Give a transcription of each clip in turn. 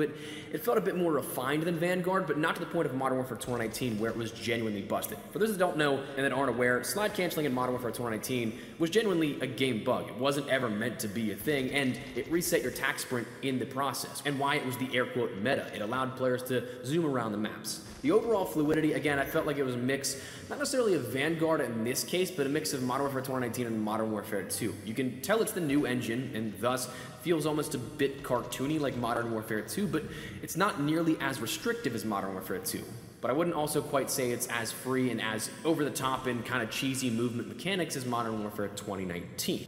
it. It felt a bit more refined than Vanguard, but not to the point of Modern Warfare 2019 where it was genuinely busted. For those that don't know and that aren't aware, slide canceling in Modern Warfare 2019 was genuinely a game bug. It wasn't ever meant to be a thing, and it reset your tac sprint in the process, and why it was the air quote meta. It allowed players to zoom around the maps. The overall fluidity, again, I felt like it was a mix, not necessarily of Vanguard in this case, but a mix of Modern Warfare 2019 and Modern Warfare 2. You can tell it's the new engine, and thus feels almost a bit cartoony like Modern Warfare 2, but it's not nearly as restrictive as Modern Warfare 2. But I wouldn't also quite say it's as free and as over the top and kind of cheesy movement mechanics as Modern Warfare 2019.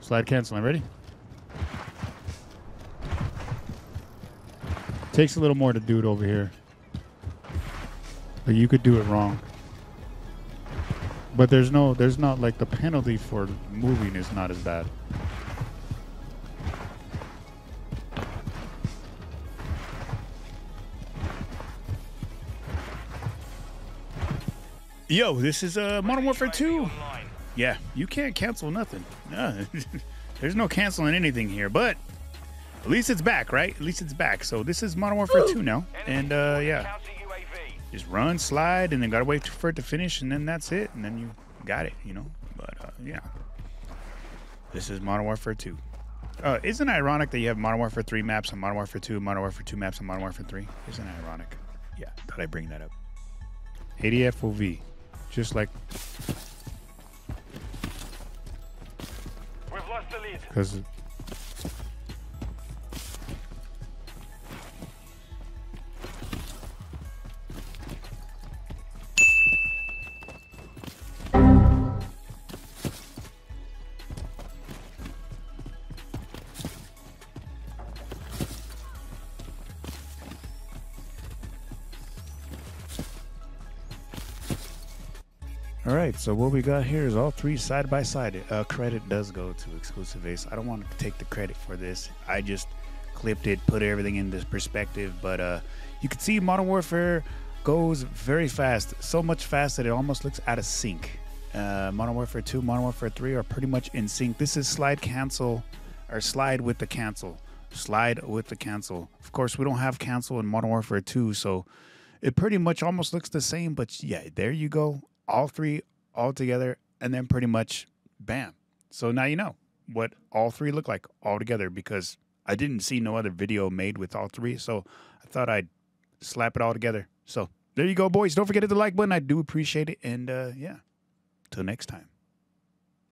Slide canceling. Ready? Takes a little more to do it over here. But you could do it wrong. But there's no, there's not like the penalty for moving is not as bad. Yo, this is uh, Modern Warfare 2. Yeah, you can't cancel nothing. No, there's no canceling anything here, but at least it's back, right? At least it's back. So this is Modern Warfare 2 now. And uh, yeah, just run, slide, and then gotta wait for it to finish, and then that's it. And then you got it, you know? But uh, yeah, this is Modern Warfare 2. Uh, isn't it ironic that you have Modern Warfare 3 maps and Modern Warfare 2, Modern Warfare 2 maps and Modern Warfare 3? Isn't it ironic? Yeah, thought I'd bring that up. 80 FOV just like We've lost the lead. because All right, so what we got here is all three side by side. Uh, credit does go to XclusiveAce. I don't want to take the credit for this. I just clipped it, put everything into perspective. But uh, you can see Modern Warfare goes very fast, so much fast that it almost looks out of sync. Uh, Modern Warfare 2, Modern Warfare 3 are pretty much in sync. This is slide cancel, or slide with the cancel. Slide with the cancel. Of course, we don't have cancel in Modern Warfare 2, so it pretty much almost looks the same. But yeah, there you go all three all together, and then pretty much bam. So now you know what all three look like all together because I didn't see no other video made with all three. So I thought I'd slap it all together. So there you go, boys. Don't forget to the like button. I do appreciate it. And uh, yeah, till next time.